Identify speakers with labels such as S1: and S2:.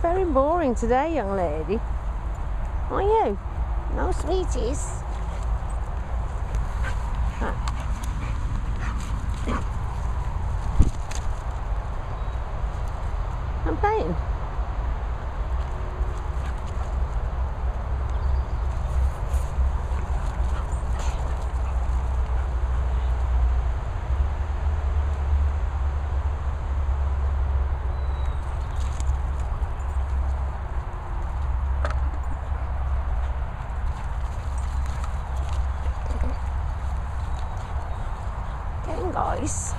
S1: very boring today, young lady. Are you? No sweeties. I'm playing. Guys.